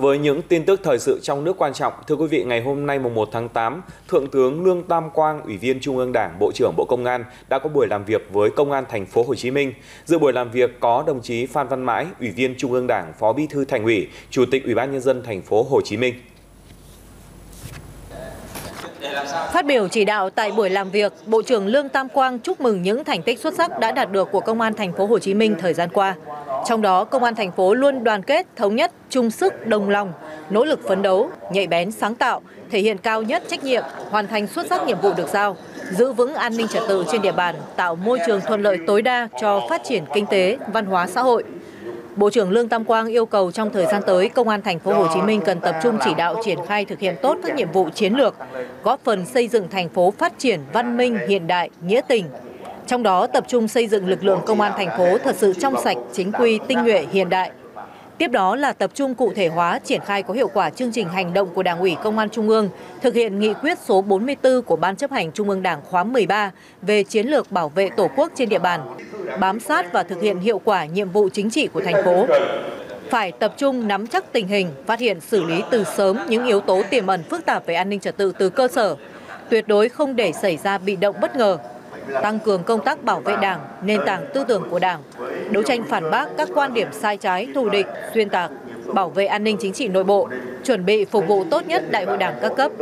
với những tin tức thời sự trong nước quan trọng. Thưa quý vị, ngày hôm nay mùng 1 tháng 8, Thượng tướng Lương Tam Quang, Ủy viên Trung ương Đảng, Bộ trưởng Bộ Công an đã có buổi làm việc với Công an thành phố Hồ Chí Minh. Dự buổi làm việc có đồng chí Phan Văn Mãi, Ủy viên Trung ương Đảng, Phó Bí thư Thành ủy, Chủ tịch Ủy ban nhân dân thành phố Hồ Chí Minh. Phát biểu chỉ đạo tại buổi làm việc, Bộ trưởng Lương Tam Quang chúc mừng những thành tích xuất sắc đã đạt được của Công an thành phố Hồ Chí Minh thời gian qua. Trong đó, Công an thành phố luôn đoàn kết, thống nhất, chung sức, đồng lòng, nỗ lực phấn đấu, nhạy bén, sáng tạo, thể hiện cao nhất trách nhiệm, hoàn thành xuất sắc nhiệm vụ được giao, giữ vững an ninh trật tự trên địa bàn, tạo môi trường thuận lợi tối đa cho phát triển kinh tế, văn hóa xã hội. Bộ trưởng Lương Tam Quang yêu cầu trong thời gian tới, Công an thành phố Hồ Chí Minh cần tập trung chỉ đạo triển khai thực hiện tốt các nhiệm vụ chiến lược, góp phần xây dựng thành phố phát triển văn minh, hiện đại, nghĩa tình. Trong đó tập trung xây dựng lực lượng công an thành phố thật sự trong sạch, chính quy, tinh nhuệ, hiện đại. Tiếp đó là tập trung cụ thể hóa triển khai có hiệu quả chương trình hành động của Đảng ủy Công an Trung ương, thực hiện nghị quyết số 44 của Ban chấp hành Trung ương Đảng khóa 13 về chiến lược bảo vệ Tổ quốc trên địa bàn, bám sát và thực hiện hiệu quả nhiệm vụ chính trị của thành phố. Phải tập trung nắm chắc tình hình, phát hiện xử lý từ sớm những yếu tố tiềm ẩn phức tạp về an ninh trật tự từ cơ sở, tuyệt đối không để xảy ra bị động bất ngờ, tăng cường công tác bảo vệ Đảng, nền tảng tư tưởng của Đảng, đấu tranh phản bác các quan điểm sai trái, thù địch, xuyên tạc, bảo vệ an ninh chính trị nội bộ, chuẩn bị phục vụ tốt nhất Đại hội Đảng các cấp,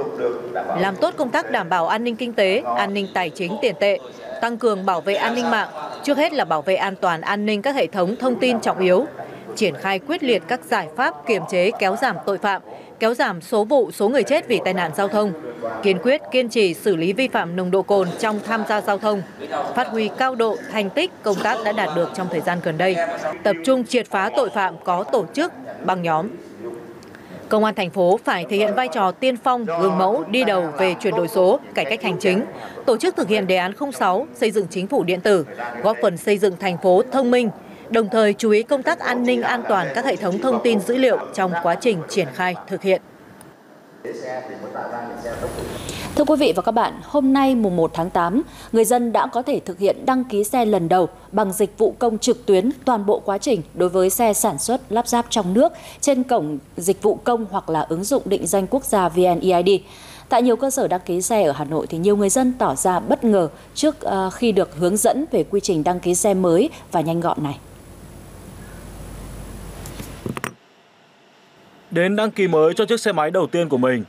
làm tốt công tác đảm bảo an ninh kinh tế, an ninh tài chính tiền tệ, tăng cường bảo vệ an ninh mạng, trước hết là bảo vệ an toàn an ninh các hệ thống thông tin trọng yếu, triển khai quyết liệt các giải pháp kiềm chế kéo giảm tội phạm, kéo giảm số vụ, số người chết vì tai nạn giao thông, kiên quyết kiên trì xử lý vi phạm nồng độ cồn trong tham gia giao thông, phát huy cao độ thành tích công tác đã đạt được trong thời gian gần đây, tập trung triệt phá tội phạm có tổ chức, băng nhóm. Công an thành phố phải thể hiện vai trò tiên phong, gương mẫu, đi đầu về chuyển đổi số, cải cách hành chính, tổ chức thực hiện đề án 06, xây dựng chính phủ điện tử, góp phần xây dựng thành phố thông minh, đồng thời chú ý công tác an ninh an toàn các hệ thống thông tin dữ liệu trong quá trình triển khai thực hiện. Thưa quý vị và các bạn, hôm nay mùng 1 tháng 8, người dân đã có thể thực hiện đăng ký xe lần đầu bằng dịch vụ công trực tuyến toàn bộ quá trình đối với xe sản xuất lắp ráp trong nước trên cổng dịch vụ công hoặc là ứng dụng định danh quốc gia VNEID. Tại nhiều cơ sở đăng ký xe ở Hà Nội thì nhiều người dân tỏ ra bất ngờ trước ờ, khi được hướng dẫn về quy trình đăng ký xe mới và nhanh gọn này. Đến đăng ký mới cho chiếc xe máy đầu tiên của mình,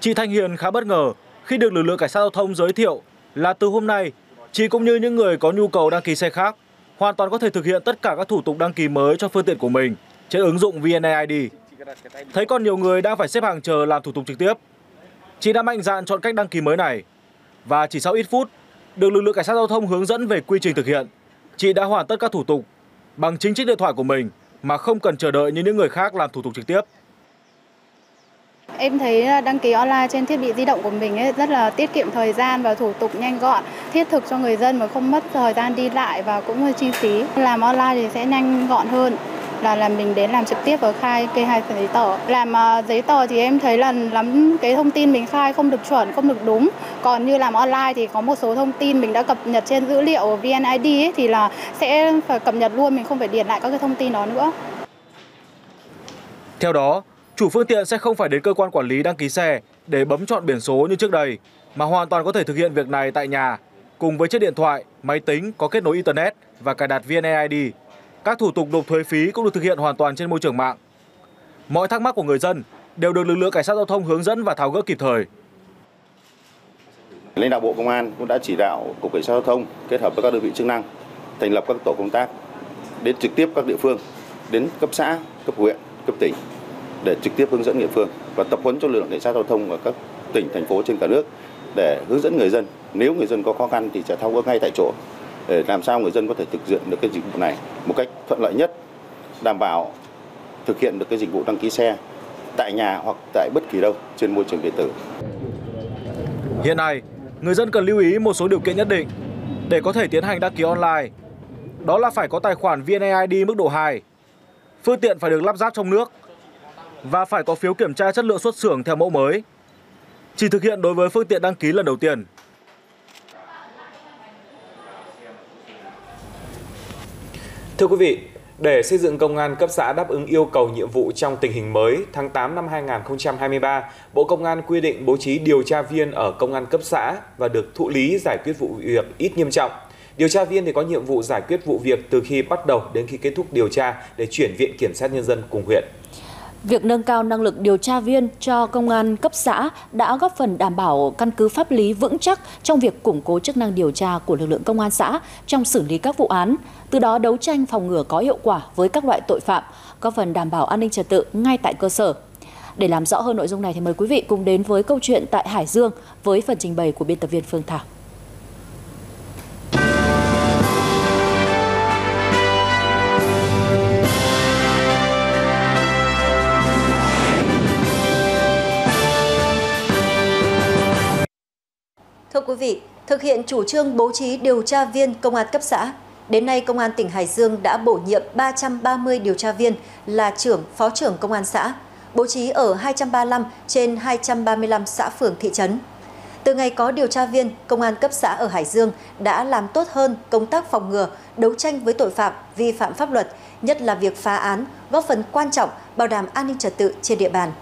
chị Thanh Hiền khá bất ngờ khi được lực lượng cảnh sát giao thông giới thiệu là từ hôm nay, chị cũng như những người có nhu cầu đăng ký xe khác hoàn toàn có thể thực hiện tất cả các thủ tục đăng ký mới cho phương tiện của mình trên ứng dụng VNeID. Thấy còn nhiều người đang phải xếp hàng chờ làm thủ tục trực tiếp. Chị đã mạnh dạn chọn cách đăng ký mới này và chỉ sau ít phút được lực lượng cảnh sát giao thông hướng dẫn về quy trình thực hiện. Chị đã hoàn tất các thủ tục bằng chính chiếc điện thoại của mình mà không cần chờ đợi như những người khác làm thủ tục trực tiếp. Em thấy ờ, đăng ký online trên thiết bị di động của mình ấy rất là tiết kiệm thời gian và thủ tục nhanh gọn, thiết thực cho người dân mà không mất thời gian đi lại và cũng là chi phí. Làm online thì sẽ nhanh gọn hơn là là mình đến làm trực tiếp và khai kê hai giấy tờ. Làm uh, giấy tờ thì em thấy là lắm cái thông tin mình khai không được chuẩn, không được đúng. Còn như làm online thì có một số thông tin mình đã cập nhật trên dữ liệu VNID ấy, thì là sẽ phải cập nhật luôn, mình không phải điền lại các cái thông tin đó nữa. Theo đó, chủ phương tiện sẽ không phải đến cơ quan quản lý đăng ký xe để bấm chọn biển số như trước đây, mà hoàn toàn có thể thực hiện việc này tại nhà cùng với chiếc điện thoại, máy tính có kết nối internet và cài đặt VNeID. Các thủ tục nộp thuế phí cũng được thực hiện hoàn toàn trên môi trường mạng. Mọi thắc mắc của người dân đều được lực lượng cảnh sát giao thông hướng dẫn và tháo gỡ kịp thời. Lãnh đạo Bộ Công an cũng đã chỉ đạo Cục Cảnh sát giao thông kết hợp với các đơn vị chức năng thành lập các tổ công tác đến trực tiếp các địa phương, đến cấp xã, cấp huyện, cấp tỉnh để trực tiếp hướng dẫn địa phương và tập huấn cho lực lượng cảnh sát giao thông ở các tỉnh thành phố trên cả nước để hướng dẫn người dân nếu người dân có khó khăn thì sẽ thao gỡ ngay tại chỗ để làm sao người dân có thể thực hiện được cái dịch vụ này một cách thuận lợi nhất đảm bảo thực hiện được cái dịch vụ đăng ký xe tại nhà hoặc tại bất kỳ đâu trên môi trường điện tử. Hiện nay, người dân cần lưu ý một số điều kiện nhất định để có thể tiến hành đăng ký online. Đó là phải có tài khoản VNeID mức độ 2. Phương tiện phải được lắp ráp trong nước và phải có phiếu kiểm tra chất lượng xuất xưởng theo mẫu mới. Chỉ thực hiện đối với phương tiện đăng ký lần đầu tiên. Thưa quý vị, Để xây dựng công an cấp xã đáp ứng yêu cầu nhiệm vụ trong tình hình mới, tháng 8 năm 2023, Bộ Công an quy định bố trí điều tra viên ở công an cấp xã và được thụ lý giải quyết vụ việc ít nghiêm trọng. Điều tra viên thì có nhiệm vụ giải quyết vụ việc từ khi bắt đầu đến khi kết thúc điều tra để chuyển viện kiểm sát nhân dân cùng huyện. Việc nâng cao năng lực điều tra viên cho công an cấp xã đã góp phần đảm bảo căn cứ pháp lý vững chắc trong việc củng cố chức năng điều tra của lực lượng công an xã trong xử lý các vụ án, từ đó đấu tranh phòng ngừa có hiệu quả với các loại tội phạm, góp phần đảm bảo an ninh trật tự ngay tại cơ sở. Để làm rõ hơn nội dung này thì mời quý vị cùng đến với câu chuyện tại Hải Dương với phần trình bày của biên tập viên Phương Thảo. Vị, thực hiện chủ trương bố trí điều tra viên công an cấp xã, đến nay Công an tỉnh Hải Dương đã bổ nhiệm 330 điều tra viên là trưởng, phó trưởng công an xã, bố trí ở 235 trên 235 xã phường thị trấn. Từ ngày có điều tra viên, công an cấp xã ở Hải Dương đã làm tốt hơn công tác phòng ngừa, đấu tranh với tội phạm, vi phạm pháp luật, nhất là việc phá án, góp phần quan trọng bảo đảm an ninh trật tự trên địa bàn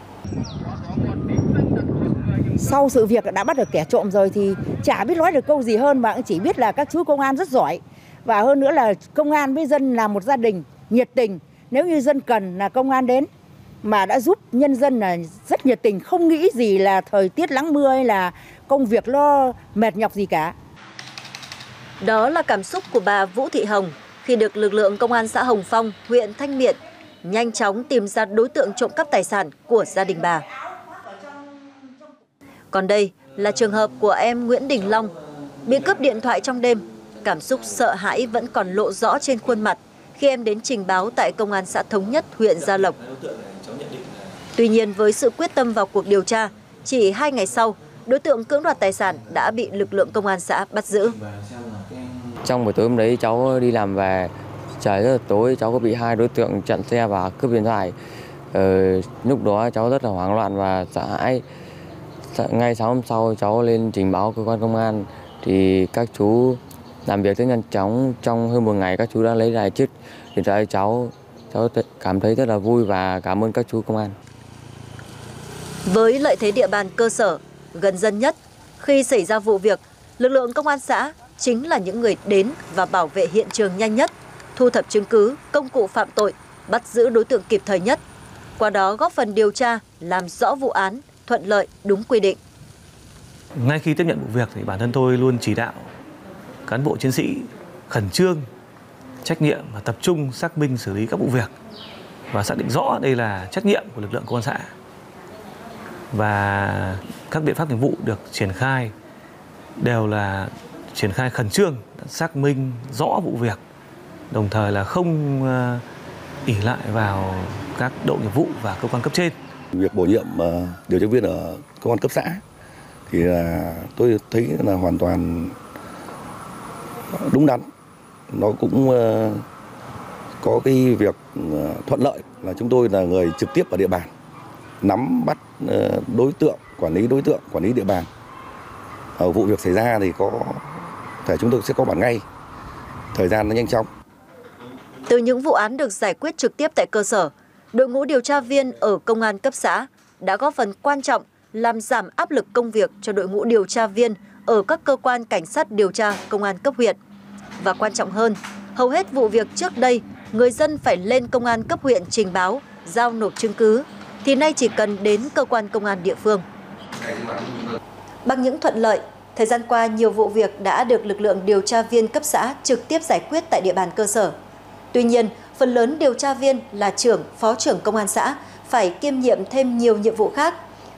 sau sự việc đã bắt được kẻ trộm rồi thì chả biết nói được câu gì hơn mà cũng chỉ biết là các chú công an rất giỏi. Và hơn nữa là công an với dân là một gia đình nhiệt tình. Nếu như dân cần là công an đến mà đã giúp nhân dân là rất nhiệt tình không nghĩ gì là thời tiết lắng mưa hay là công việc lo mệt nhọc gì cả. Đó là cảm xúc của bà Vũ Thị Hồng khi được lực lượng công an xã Hồng Phong, huyện Thanh Miện nhanh chóng tìm ra đối tượng trộm cắp tài sản của gia đình bà. Còn đây là trường hợp của em Nguyễn Đình Long bị cướp điện thoại trong đêm. Cảm xúc sợ hãi vẫn còn lộ rõ trên khuôn mặt khi em đến trình báo tại công an xã Thống Nhất, huyện Gia Lộc. Tuy nhiên với sự quyết tâm vào cuộc điều tra, chỉ hai ngày sau, đối tượng cưỡng đoạt tài sản đã bị lực lượng công an xã bắt giữ. Trong buổi tối hôm đấy cháu đi làm về trời rất là tối cháu có bị hai đối tượng chặn xe và cướp điện thoại. Ờ, lúc đó cháu rất là hoảng loạn và sợ hãi. Dạ, ngay sáng hôm sau cháu lên trình báo cơ quan công an thì các chú làm việc rất nhanh chóng. Trong hơn một ngày các chú đã lấy lại chiếc điện thoại cháu. Cháu cảm thấy rất là vui và cảm ơn các chú công an. Với lợi thế địa bàn cơ sở, gần dân nhất, khi xảy ra vụ việc, lực lượng công an xã chính là những người đến và bảo vệ hiện trường nhanh nhất, thu thập chứng cứ, công cụ phạm tội, bắt giữ đối tượng kịp thời nhất. Qua đó góp phần điều tra, làm rõ vụ án, thuận lợi, đúng quy định. Ngay khi tiếp nhận vụ việc thì bản thân tôi luôn chỉ đạo cán bộ chiến sĩ khẩn trương, trách nhiệm và tập trung xác minh xử lý các vụ việc và xác định rõ đây là trách nhiệm của lực lượng công an xã. Và các biện pháp nghiệp vụ được triển khai đều là triển khai khẩn trương, xác minh rõ vụ việc, đồng thời là không ờ, ỉ lại vào các đội nghiệp vụ và cơ quan cấp trên. Việc bổ nhiệm ờ, điều tra viên ở công an cấp xã thì là tôi thấy là hoàn toàn đúng đắn. Nó cũng ờ, có cái việc ờ, thuận lợi là chúng tôi là người trực tiếp ở địa bàn nắm bắt đối tượng, quản lý đối tượng, quản lý địa bàn. Ở vụ việc xảy ra thì có thể chúng tôi sẽ có bản ngay, thời gian nó nhanh chóng. Từ những vụ án được giải quyết trực tiếp tại cơ sở, đội ngũ điều tra viên ở công an cấp xã đã góp phần quan trọng làm giảm áp lực công việc cho đội ngũ điều tra viên ở các cơ quan cảnh sát điều tra công an cấp huyện. Và quan trọng hơn, hầu hết vụ việc trước đây, người dân phải lên công an cấp huyện trình báo, giao nộp chứng cứ, thì nay chỉ cần đến cơ quan công an địa phương. Bằng những thuận lợi, thời gian qua nhiều vụ việc đã được lực lượng điều tra viên cấp xã trực tiếp giải quyết tại địa bàn cơ sở. Tuy nhiên, phần lớn điều tra viên là trưởng, phó trưởng công an xã phải kiêm nhiệm thêm nhiều nhiệm vụ khác.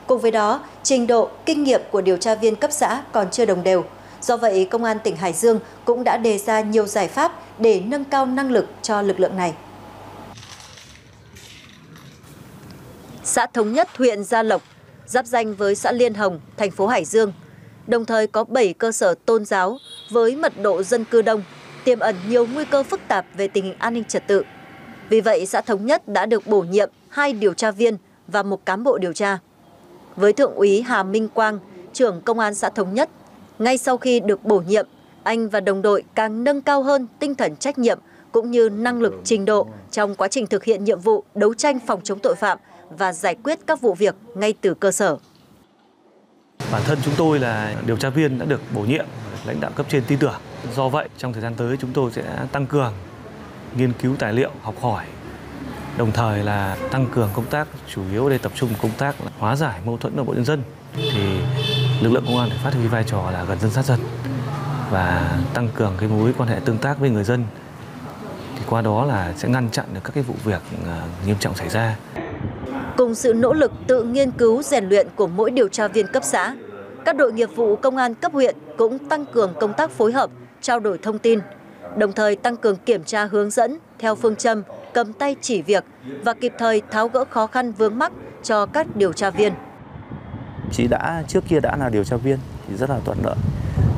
Cùng với đó, trình độ, kinh nghiệm của điều tra viên cấp xã còn chưa đồng đều. Do vậy, Công an tỉnh Hải Dương cũng đã đề ra nhiều giải pháp để nâng cao năng lực cho lực lượng này. Xã Thống Nhất, huyện Gia Lộc, giáp danh với xã Liên Hồng, thành phố Hải Dương, đồng thời có 7 cơ sở tôn giáo với mật độ dân cư đông, tiềm ẩn nhiều nguy cơ phức tạp về tình hình an ninh trật tự. Vì vậy, xã Thống Nhất đã được bổ nhiệm hai điều tra viên và một cán bộ điều tra. Với Thượng úy Hà Minh Quang, trưởng công an xã Thống Nhất, ngay sau khi được bổ nhiệm, anh và đồng đội càng nâng cao hơn tinh thần trách nhiệm cũng như năng lực trình độ trong quá trình thực hiện nhiệm vụ đấu tranh phòng chống tội phạm và giải quyết các vụ việc ngay từ cơ sở. Bản thân chúng tôi là điều tra viên đã được bổ nhiệm, lãnh đạo cấp trên tin tưởng. Do vậy, trong thời gian tới chúng tôi sẽ tăng cường nghiên cứu tài liệu, học hỏi, đồng thời là tăng cường công tác chủ yếu đây tập trung công tác là hóa giải mâu thuẫn nội bộ nhân dân. Thì lực lượng công an phải phát huy vai trò là gần dân sát dân và tăng cường cái mối quan hệ tương tác với người dân. Thì qua đó là sẽ ngăn chặn được các cái vụ việc ờ, nghiêm trọng xảy ra. Cùng sự nỗ lực tự nghiên cứu rèn luyện của mỗi điều tra viên cấp xã, các đội nghiệp vụ công an cấp huyện cũng tăng cường công tác phối hợp, trao đổi thông tin, đồng thời tăng cường kiểm tra hướng dẫn, theo phương châm, cầm tay chỉ việc và kịp thời tháo gỡ khó khăn vướng mắc cho các điều tra viên. Chị đã, trước kia đã là điều tra viên thì rất là thuận lợi.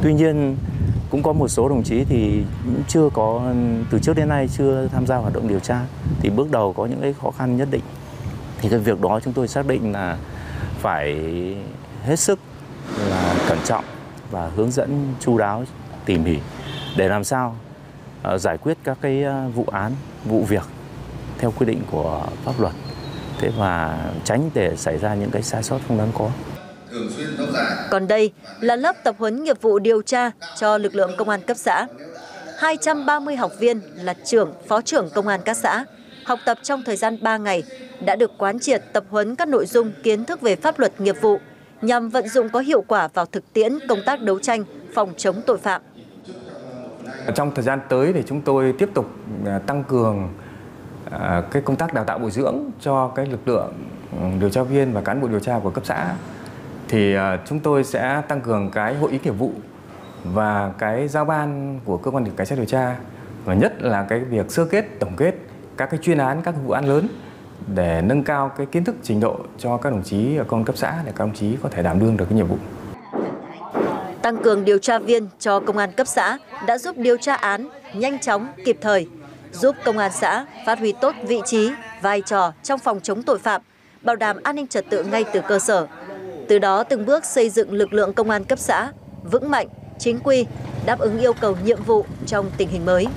Tuy nhiên, cũng có một số đồng chí thì cũng chưa có, từ trước đến nay chưa tham gia hoạt động điều tra thì bước đầu có những cái khó khăn nhất định thì cái việc đó chúng tôi xác định là phải hết sức là cẩn trọng và hướng dẫn, chu đáo, tỉ mỉ để làm sao giải quyết các cái vụ án vụ việc theo quy định của pháp luật thế và tránh để xảy ra những cái sai sót không đáng có còn đây là lớp tập huấn nghiệp vụ điều tra cho lực lượng công an cấp xã. 230 học viên là trưởng, phó trưởng công an các xã, học tập trong thời gian 3 ngày, đã được quán triệt tập huấn các nội dung kiến thức về pháp luật nghiệp vụ, nhằm vận dụng có hiệu quả vào thực tiễn công tác đấu tranh, phòng chống tội phạm. Trong thời gian tới thì chúng tôi tiếp tục à, tăng cường à, cái công tác đào tạo bồi dưỡng cho cái lực lượng ừ, điều tra viên và cán bộ điều tra của cấp xã thì à, chúng tôi sẽ tăng cường cái hội ý nghiệp vụ và cái giao ban của cơ quan cảnh sát điều tra và nhất là cái việc sơ kết, tổng kết các cái chuyên án, các vụ án lớn để nâng cao cái kiến thức trình độ cho các đồng chí ở công cấp xã để các đồng chí có thể đảm đương được cái nhiệm vụ. Tăng cường điều tra viên cho công an cấp xã đã giúp điều tra án nhanh chóng, kịp thời, giúp công an xã phát huy tốt vị trí, vai trò trong phòng chống tội phạm, bảo đảm an ninh trật tự ngay từ cơ sở. Từ đó từng bước xây dựng lực lượng công an cấp xã vững mạnh, chính quy, đáp ứng yêu cầu nhiệm vụ trong tình hình mới.